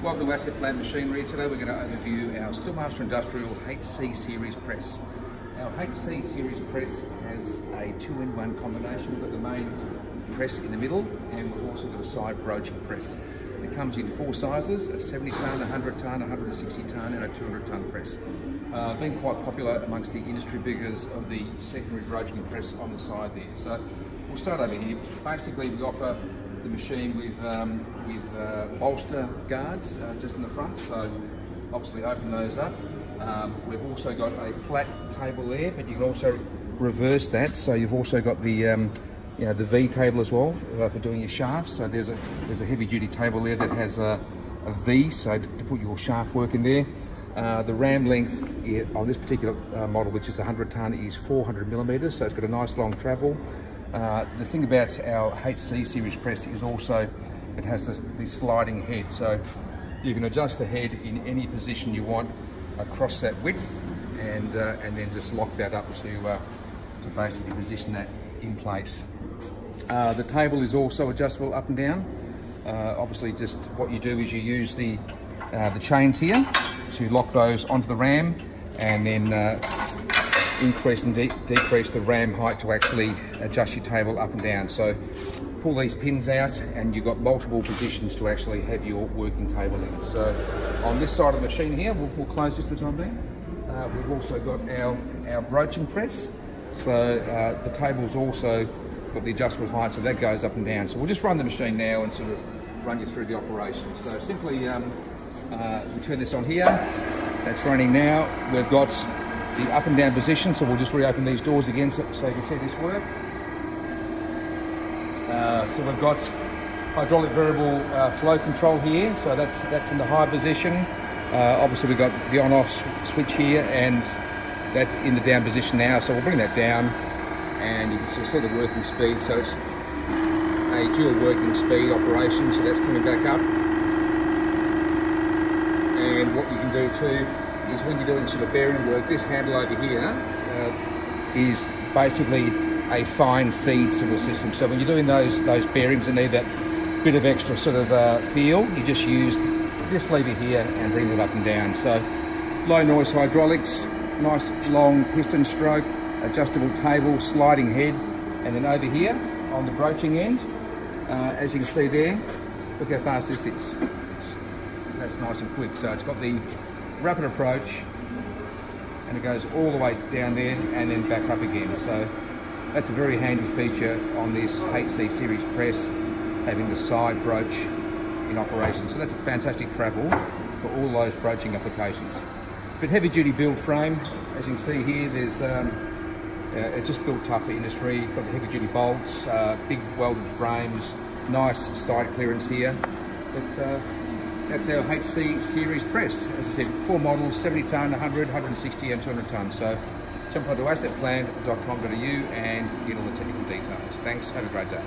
Welcome to Asset Plant Machinery. Today we're going to overview our Steelmaster Industrial HC Series press. Our HC Series press has a two-in-one combination. We've got the main press in the middle and we've also got a side broaching press. It comes in four sizes, a 70 tonne, 100 tonne, 160 tonne and a 200 tonne press. Uh, been quite popular amongst the industry biggers of the secondary broaching press on the side there. So we'll start over here. Basically we offer the machine with um, with uh, bolster guards uh, just in the front. So obviously open those up. Um, we've also got a flat table there, but you can also reverse that. So you've also got the um, you know the V table as well uh, for doing your shafts. So there's a there's a heavy duty table there that has a, a V, so to, put your shaft work in there. Uh, the ram length on this particular uh, model, which is 100 tonne, is 400 millimetres, so it's got a nice long travel. Uh, the thing about our HC series press is also it has this, this, sliding head, so you can adjust the head in any position you want across that width, and uh, and then just lock that up to uh, to basically position that in place. Uh, the table is also adjustable up and down. Uh, obviously, just what you do is you use the the chains here to lock those onto the ram, and then increase and de decrease the ram height to actually adjust your table up and down. So pull these pins out and you've got multiple positions to actually have your working table in. So on this side of the machine here, we'll, we'll close this for the time being. Uh, we've also got our, our broaching press. So uh, the table's also got the adjustable height, so that goes up and down. So we'll just run the machine now and sort of run you through the operation. So simply um, uh, we turn this on here, that's running now. We've got the up and down position. So we'll just reopen these doors again so, so you can see this work. Uh, so we've got hydraulic variable uh, flow control here. So that's that's in the high position. Uh, obviously we've got the on-off switch here and that's in the down position now. So we'll bring that down and you can sort of see the working speed. So it's a dual working speed operation. So that's coming back up. And what you can do too is when you're doing sort of bearing work, this handle over here uh, is basically a fine feed sort of system. So when you're doing those those bearings that need that bit of extra sort of uh, feel, you just use this lever here and bring it up and down. So low noise hydraulics, nice long piston stroke, adjustable table, sliding head, and then over here on the broaching end, uh, as you can see there, look how fast this is. That's nice and quick. So it's got the rapid approach and it goes all the way down there and then back up again. So that's a very handy feature on this HC series press, having the side broach in operation. So that's a fantastic travel for all those broaching applications. But heavy duty build frame, as you can see here, there's um, uh, it's just built tough for industry. Got the heavy duty bolts, uh, big welded frames, nice side clearance here. But uh, that's our HC series press. As I said, four models, 70 tonne, 100, 160 and 200 tonne. So jump onto assetplant.com.au and get all the technical details. Thanks, have a great day.